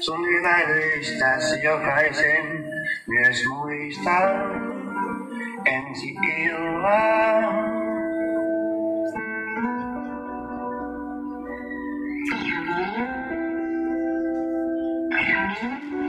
Soledades, las yo carecen, no es en si illa. You.